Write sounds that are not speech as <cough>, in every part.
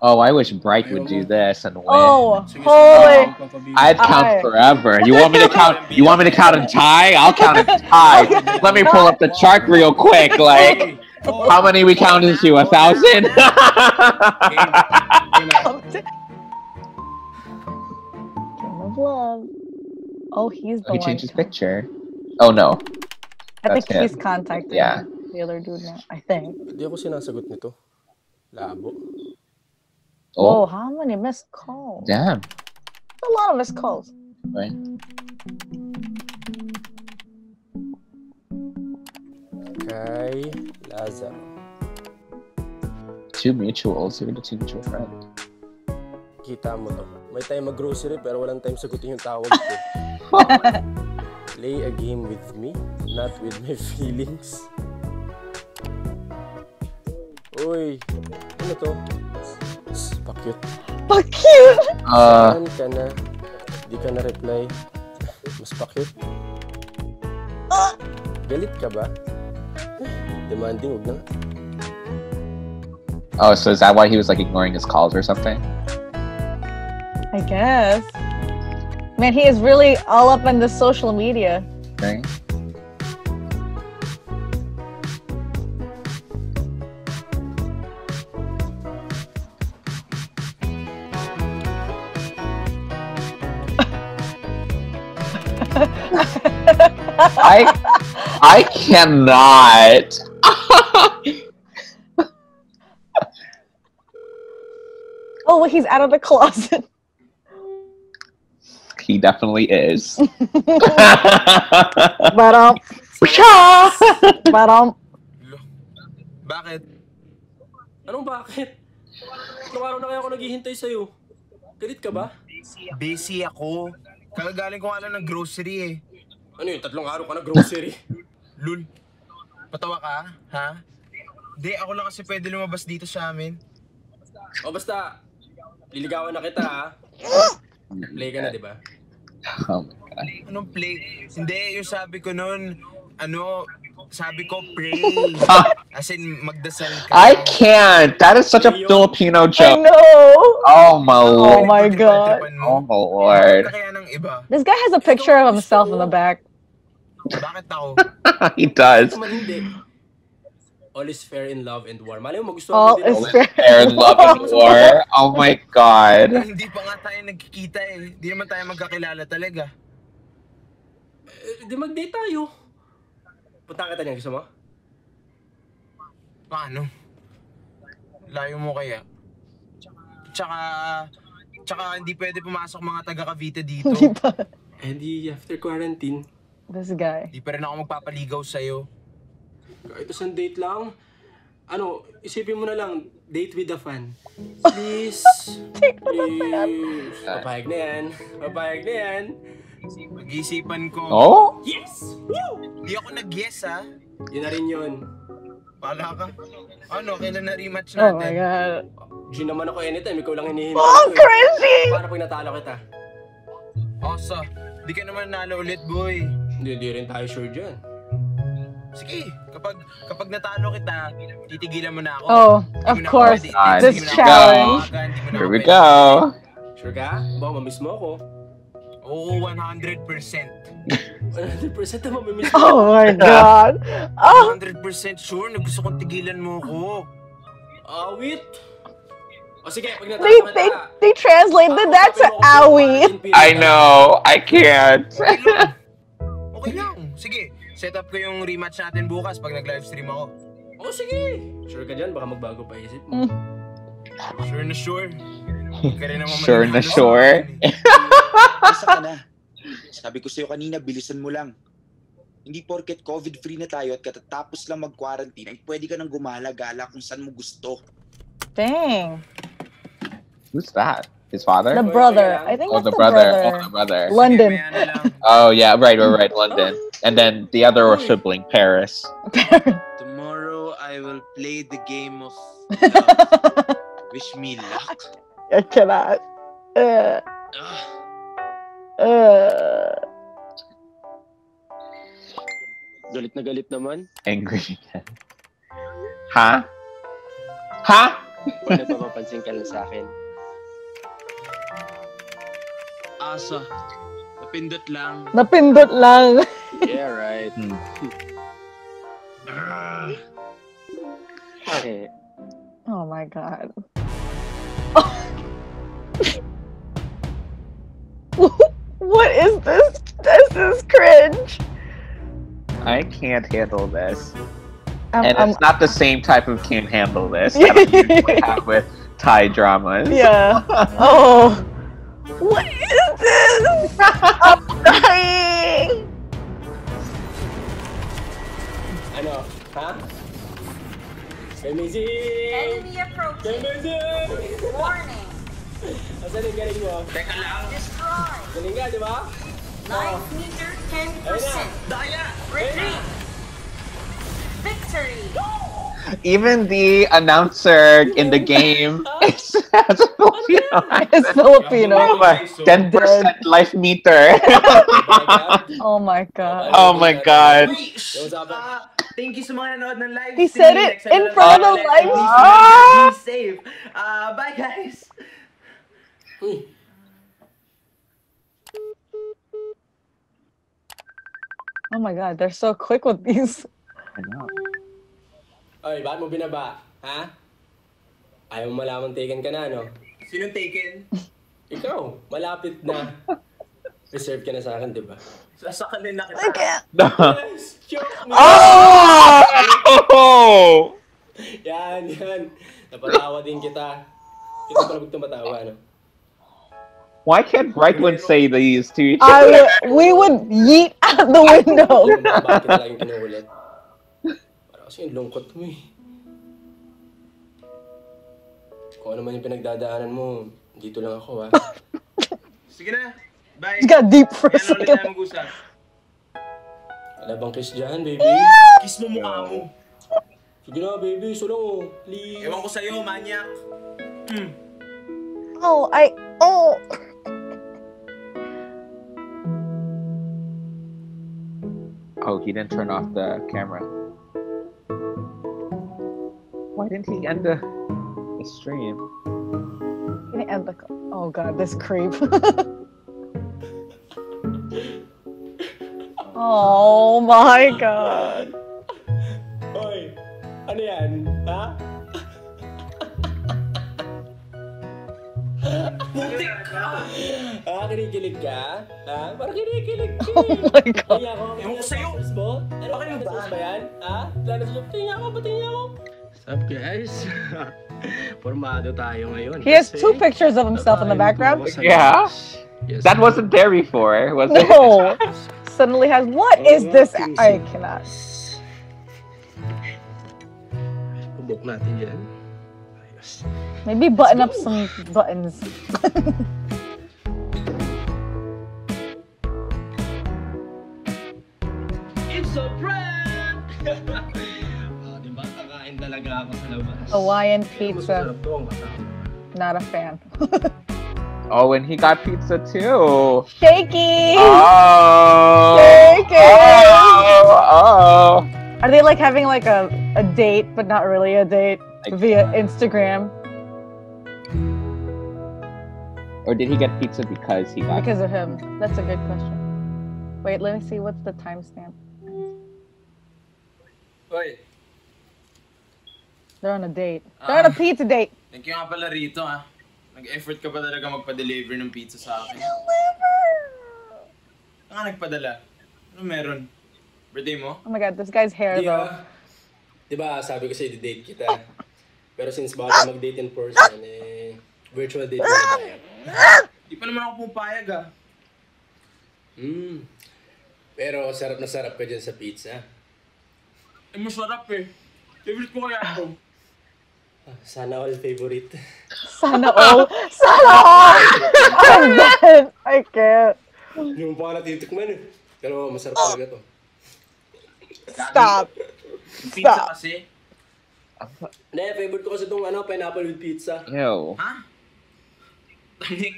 Oh, I wish Bright would do this and oh, win. Oh, Sige, sige, holy. I'd count forever. You want me to count? You want me to count in Thai? I'll count in <laughs> Thai. Let me pull up the chart <laughs> real quick. Like, Oh, how many we counted to? A thousand? game. Game na. Game of love. Oh, he's the he one. changed his picture. Oh no. I think That's he's him. contacting Yeah. the other dude now. I think. Hindi ako sinasagot nito. Labo. Oh, Oh, how many missed calls? damn. A lot of missed calls. Right. Kay Lazaro. Two mutuals. You're the two mutual friend. Kita mo to. May time mag-grocery pero walang time sagutin yung tawag ko. <laughs> Play a game with me, not with my feelings. Uy, ano to? Tss, Pa-cute. Fuck cute. Uh, Saan ka na? Di ka na reply. Mas pa-cute. Galit ka ba? Demanding, huwag na. oh, so is that why he was like ignoring his calls or something? I guess. Man, he is really all up in the social media. Right. I I cannot. <laughs> Oh, he's out of the closet. <laughs> he definitely is. <laughs> But um, but um, Bakit? Anong bakit? Ilang araw na kaya ako naghihintay sa'yo. Galit ka ba? Busy ako. Kagagaling ko nga lang ng grocery eh. Ano yun, tatlong araw ka na grocery? Lul, patawa ka? Ha? Di, ako lang kasi pwede lumabas dito sa amin. o basta, liligawan na kita ha. Play ka na, di ba? oh my god. Anong play? Hindi, yung sabi ko noon, ano, sabi ko pray. <laughs> As in, magdasal ka. I can't. That is such a Filipino I joke. know. Oh my Oh lord. my Pati God. Oh my lord. Iba? This guy has a picture of himself in the back. Bakit ako? <laughs> he does. Naman hindi. All is fair in love and war. Malay mo, magustuhan All mo din is ako. fair. In love and <laughs> war. Oh my god. Hindi pa nga tayo nagkikita eh. Hindi naman tayo magkakilala talaga. Eh, di mag-date tayo. Punta kita niyan, gusto mo? Paano? Layo mo kaya? Tsaka, tsaka hindi pwede pumasok mga taga Cavite dito. Hindi pa. Eh di, after quarantine, This guy. Hindi pa rin ako magpapaligaw sa'yo. kahit isang date lang, ano, isipin mo na lang, date with a fan. Please. <laughs> Please. Papayag na yan. Papayag na yan. Pag-isipan ko. Oh? Yes! Woo! Hindi ako nag-yes ha. Yun na rin yun. Pala ka. Ano, kailan na rematch Oh natin? my god. G naman ako anytime, ikaw lang hinihintay Oh, ko eh. crazy! Para pag natalo kita. Oso, di ka naman nalo ulit, boy. Hindi, hindi rin tayo sure dyan. Sige, kapag kapag natalo kita, titigilan mo na ako. Oh, Hindi of mo na ako course. pwede- Nice. hindi This mo na ako challenge. pwede tawagan, hindi mo na Here ako we pwede- go. Sure ka? Baka mamiss mo ako. Oo, 100%. 100% na mamimiss mo. Oh my god. Oh, 100% sure na gusto kong tigilan mo ko. Awit! O sige, pag natalo they, they, they translated that to Awi. I know. I can't. Okay lang. Okay lang. Sige, set up ko yung rematch natin bukas pag nag-livestream ako. O sige. Sure ka dyan, baka magbago pa isip mo. Sure na sure. Huwag ka rin naman <laughs> Sure na mananalo sure. <laughs> Basta ka na. Sabi ko sa'yo kanina, bilisan mo lang. Hindi porket COVID-free na tayo at katatapos lang mag-quarantine, ay pwede ka nang gumala-gala kung saan mo gusto. Dang. Who's that? His father? The brother. I think oh, the the brother. Oh, brother. the brother. London. Sige, may ano lang. <laughs> Oh, yeah. Right, right, right. <gasps> London. And then the other or sibling, Paris. Tomorrow, I will play the game of love. <laughs> Wish me luck. <laughs> I cannot. Uh, uh. Galit na galit naman. Angry again. Huh? Huh? Kung nagpapapansin ka lang sa akin. Asa. Napindot lang. Napindot lang. <laughs> Yeah, right. Hmm. Eh, Oh my god. <laughs> what is this? This is cringe. I can't handle this. I'm, And I'm- it's not the same type of can't handle this that I <laughs> usually have with Thai dramas. yeah. Oh. What is this? I'm dying. Ano? Ha? Amazing! Enemy approaching. Amazing! Warning. Asan yung galing mo? Teka lang. Destroy. Galing ka, di ba? Life meter 10%. Daya! Retreat. Victory. Even the announcer in the game <laughs> <laughs> is has <laughs> a Filipino It's. Filipino. Oh my, 10% life meter. Oh my god. oh my god. Uy, shh, Yung usapan. ah, thank you so much nanood ng live He said it in front of lang the live Be stream. Be safe. Ah, bye guys. Uy, Oh my god, they're so quick with these. I know. Oy, bakit mo binaba? Ha? Ayaw mo malaman taken ka na, no? Sinong taken? <laughs> Ikaw, malapit na. Reserve ka na sa akin, di ba? Sasakalin na kita. I can't. Yes! Joke me! Oh! <laughs> Yan, yan. Napatawa din kita. Kita pa naman tumatawa, no? Why can't right one say these to each I other? would, we would yeet out the window. Yung mga bakit lang yung kinuulit. Kasi yung lungkot mo eh. Kung ano man yung pinagdadaanan mo, dito lang ako, ha? <laughs> Sige na. Bye. It got deep for a Yan ulit second. mag-usap. Wala bang kiss dyan, baby? Kiss mo mukha mo. Sige na, baby. Mo. Please. Ewan ko sa'yo, manyak. Hmm. Oh, I. Oh. Oh, he didn't turn off the camera. Why didn't he end the, the stream? Can you end the. Oh god, this creep. <laughs> oh my god. Hoy, ano yan? Ha? Putik <laughs> ka! Ha? Kinikilig ka? Ha? Parang kinikilig <laughs> ka. Oh my god. Kaya ako. Ewan ko sa'yo. Ano mo? Ano Okay ba? ba? ba yan? Ha? Plano sa Tingnan ako, patingin ako. What's up, guys? <laughs> Formado tayo ngayon. He has two pictures of himself in the background. Yeah? Yes, That wasn't there before, was it? No. <laughs> Suddenly has. What is oh, this? I cannot. Pumuk natin yan. Ayos. Maybe button up some buttons. <laughs> Hawaiian pizza. Masarap to ang kasama. Not a fan. <laughs> Oh, and he got pizza too. Shaky. Oh. Shake it. Oh. oh. Are they like having like a, a date, but not really a date I via Instagram Or did he get pizza because he got because of him? That's a good question. Wait, let me see. What's the timestamp? Hoy, They're on a date. They're on a Ah. pizza date. thank you nga pala rito ha. Nag-effort ka pa talaga magpa-deliver ng pizza sa akin. Ano nga nagpadala? Ano meron? Birthday mo? Oh my god, this guy's hair Di though. ba? Di ba, sabi ko sa'yo, date kita. Pero since baka mag-date in person, eh, virtual date na tayo. Di pa naman ako pupayag ah. Mm. Pero sarap na sarap ka dyan sa pizza. Eh, masarap eh. Favorite ko kaya ito. Ah, Sana all favorite. Sana all. Sana all. I'm <laughs> dead. I can't. Hindi mo pa ka natitikman eh. Pero masarap talaga to. Stop. Pizza Stop. kasi. Hindi, favorite ko kasi itong ano, pineapple with pizza. Ew. Ha?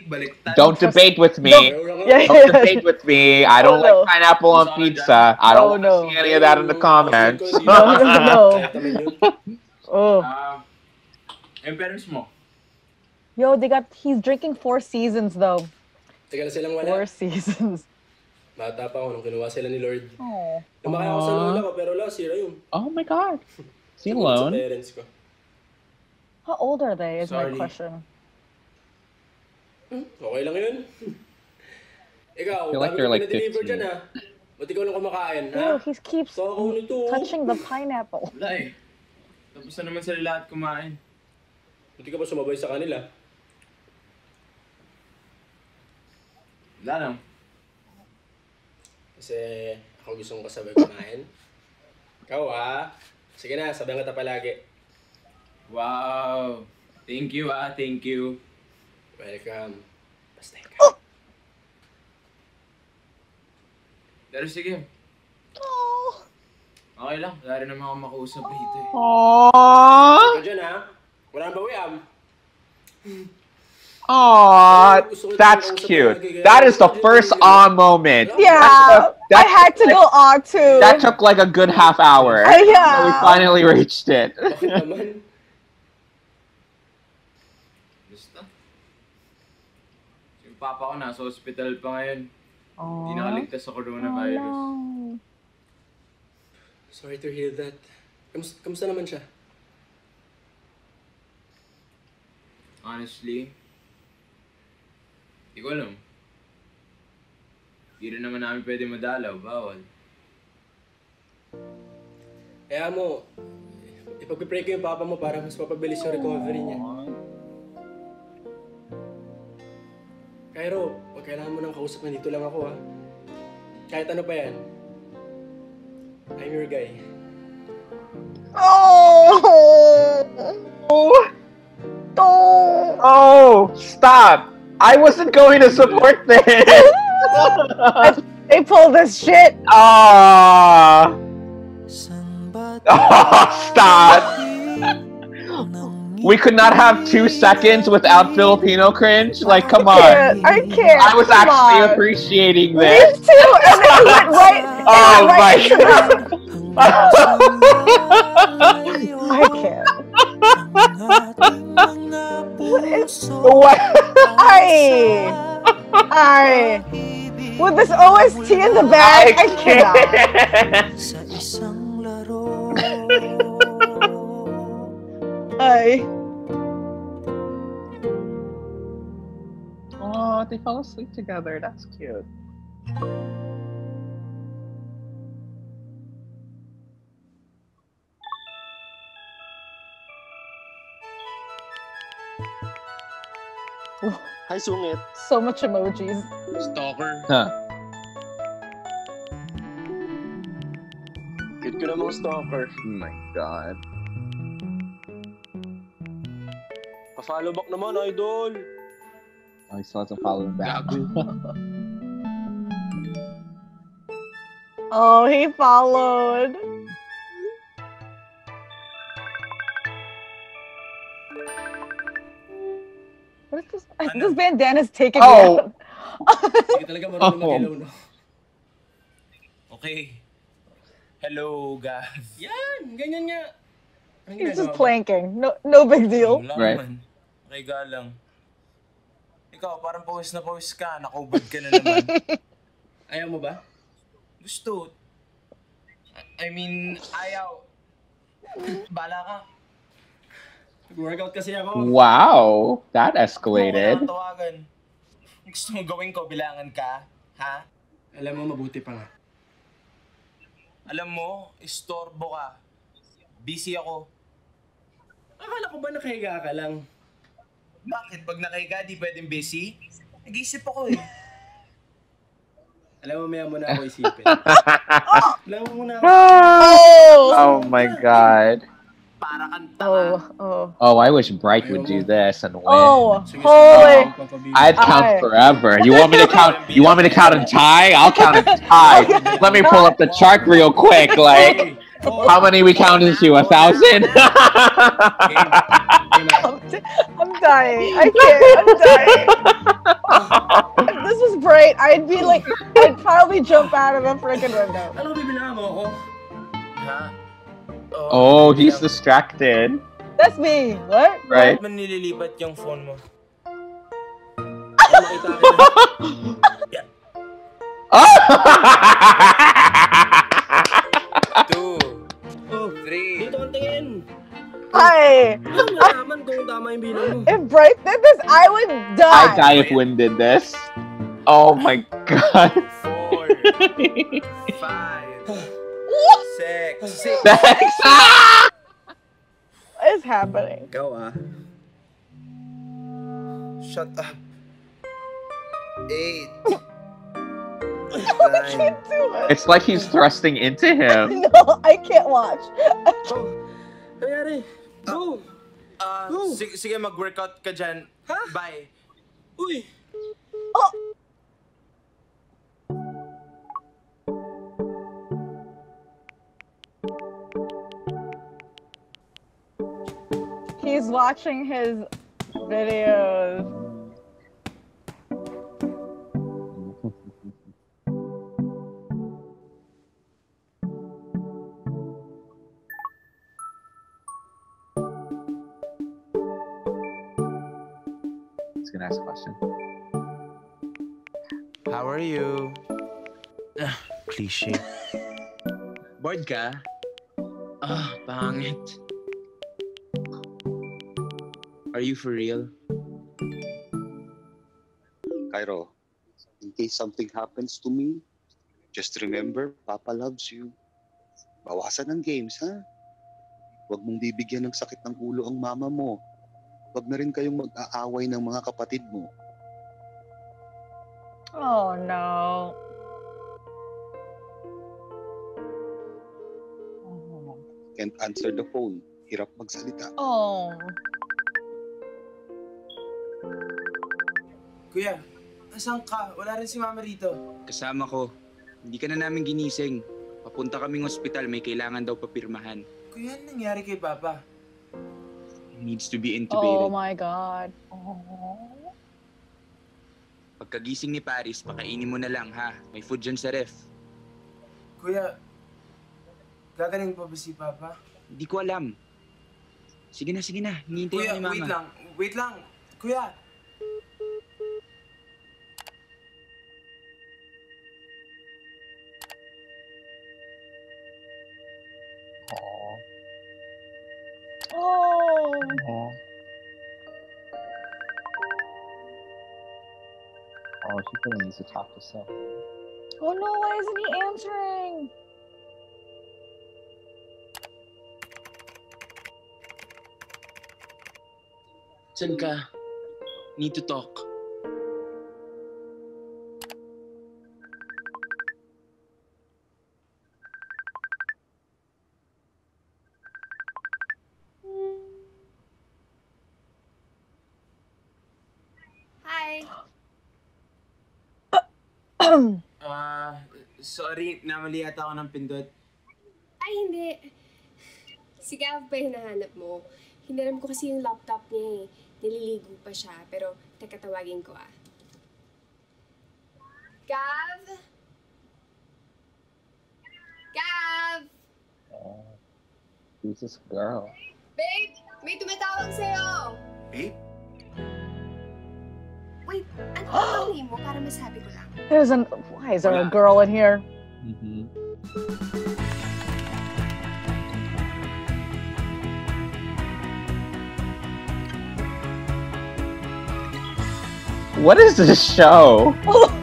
Baliktad. Don't debate with me. Pero lang Yeah, Don't yeah. debate with me. I don't Oh, no. like pineapple on pizza. I don't Oh, no. see any of that in the comments. <laughs> No, no, no. Kahit naman yun. Oh. Ah, Yung parents mo. Yo, they got. He's drinking Four Seasons though. Tagal na silang wala. Four Seasons. <laughs> Bata pa ako nung kinuha sila ni Lord. Oh. Lumaki ako sa lola ko, pero wala, sira yun. Oh my god. <laughs> Is he Sagot Sa alone? parents ko. How old are they? Is Sorry. my question. Hmm? Okay lang yun. <laughs> Ikaw, feel like dami they're ko like pinadeliver 15. dyan ha. Ba't ikaw lang kumakain, ha? Ah? Ew, he keeps So ako nito. touching the pineapple. Wala eh. Tapos na naman sila lahat kumain. Hindi ka ba sumabay sa kanila? Wala lang. Kasi ako gusto kong kasabay kumain. Ikaw ha? Sige na, sabihan kita palagi. Wow. Thank you ah, thank you. Welcome. Basta ikaw. Pero sige, Oh. okay lang. Wala rin naman ako makausap rito eh. Aww. Ikaw dyan ha? Wala nang bawiam. Aww. That's cute. That is the first on moment. Yeah, That- I had to go on too. That took like a good half hour. Uh, We finally reached it. Bakit <laughs> naman? Basta. Yung papa ko nasa hospital pa ngayon. Hindi nakaligtas sa Oh, coronavirus. no. Sorry to hear that. Kamusta, kamusta naman siya? Honestly, hindi ko alam. Hindi rin naman namin pwede madalaw, bawal. Kaya mo, ipagpipray ko yung papa mo para mas mapabilis yung recovery niya. Cairo, pag kailangan mo ng kausap, nandito lang ako ha. Kahit ano pa yan. I'm your guy. Oh. Oh. Oh, stop! I wasn't going to support <laughs> this. They pulled this shit. Ah. Oh, <laughs> stop! We could not have two seconds without Filipino cringe. Like, come I on. can't. I can't. I was Come actually on. appreciating Me this. too. And then it went right. <laughs> it Oh went my right into the- I can't. I. I. With this OST in the back, I. I. Oh, they fell asleep together. That's cute. Hi, sungit. So much emojis. Stalker. Huh. Good ko namang stalker. Oh my god. Pa-follow back naman, idol. Oh, he still hasn't followed back. <laughs> Oh, he followed. What is this? <laughs> This bandana's taking Oh. me out. <laughs> Hindi talaga marunong Oh. mag-ilaw, no? Okay. Hello, guys. Yan! Ganyan nga! Anong He's just planking. No, no big deal. Wala Right. naman. Okay, lang. Ikaw, parang pawis na pawis ka. Nakubad ka na naman. <laughs> Ayaw mo ba? Gusto. I- I mean, ayaw. Bala ka. Nag-workout kasi ako. Wow, that Ako escalated. na tawagan. <laughs> Gusto mo gawin ko, bilangan ka? Ha? Alam mo, mabuti pa nga. Alam mo, istorbo ka. Busy ako. Akala ko ba nakahiga ka lang? Bakit? Pag nakahiga, di pwedeng busy? Nag-isip ako eh. <laughs> Alam mo, maya mo na ako <laughs> isipin. Alam mo muna ako. Oh. Oh my god. Para kang Oh. tanga. Oh. Oh, I wish Bright would do this and win. Oh. Sige, sige. Holy. I'd count forever. You want me to count? You want me to count in Thai? I'll count in <laughs> Thai. Let me pull up the chart real quick. <laughs> Like, Oh, how many we counted to? A thousand? game. Game. I'm, dying. I <laughs> can't. I'm dying. if this was bright, I'd be like, I'd probably jump out of a freaking window. Ano bibilangan mo ako? Ha? oh, he's distracted. That's me. What? Right? Ba't man nililipat yung phone mo? Para makita kita. Two, Oh, three. dito ang tingin. Hi. Ano kung tama yung bilang mo? If Bright did this, I would die. I'd die. die if Win did this. Oh my <laughs> god. Four, five, <laughs> six, six. Thanks. What <laughs> is happening? Go on. Shut up. Eight. I can't do it. It's like he's thrusting into him. <laughs> No, I can't watch. Oh, nangyari? Go! Ah, Oh. sige, sige mag-workout ka dyan. Ha? Bye. Uy! Oh. He's watching his videos. He's gonna ask a question. How are you? Ah, cliche. <laughs> Bored ka? Ah, pangit. Are you for real? Cairo, in case something happens to me, just remember, Papa loves you. Bawasan ng games, ha? Huwag mong bibigyan ng sakit ng ulo ang mama mo. Huwag na rin kayong mag-aaway ng mga kapatid mo. Oh no. Can't answer the phone. Hirap magsalita. Oh. Kuya, asan ka? Wala rin si mama rito. Kasama ko. Hindi ka na namin ginising. Papunta kaming ospital, may kailangan daw papirmahan. Kuya, ano nangyari kay Papa? He needs to be Oh intubated. my god. Oh. Pagkagising ni Paris, pakainin mo na lang ha. May food dyan sa ref. Kuya, gagaling pa ba si Papa? Hindi ko alam. Sige na, sige na. Hinihintay Kuya, ni Mama. wait lang. Wait lang. Kuya, Oh. Oh, he really needs to talk to someone. Oh no, why isn't he answering? Saan ka? Need to talk. Hi. <coughs> ah, sorry, namali ata ako ng pindot. Ay, hindi. Si Gav pa hinahanap mo. Hinaram ko kasi yung laptop niya eh. Nililigo pa siya. Pero, teka tawagin ko ah. Gav? Gav! Oh, who's this girl? Babe! May tumatawag sa'yo! Babe? Wait, ano <gasps> ang name mo para masabi ko lang? There's an. Why is there a Wala. girl in here? Mm-hmm. What is this show? <laughs>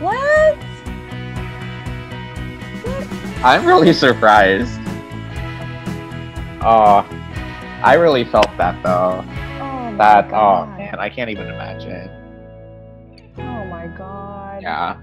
What? I'm really surprised. Oh, I really felt that though. Oh That oh god. man, I can't even imagine. Oh my god. Yeah.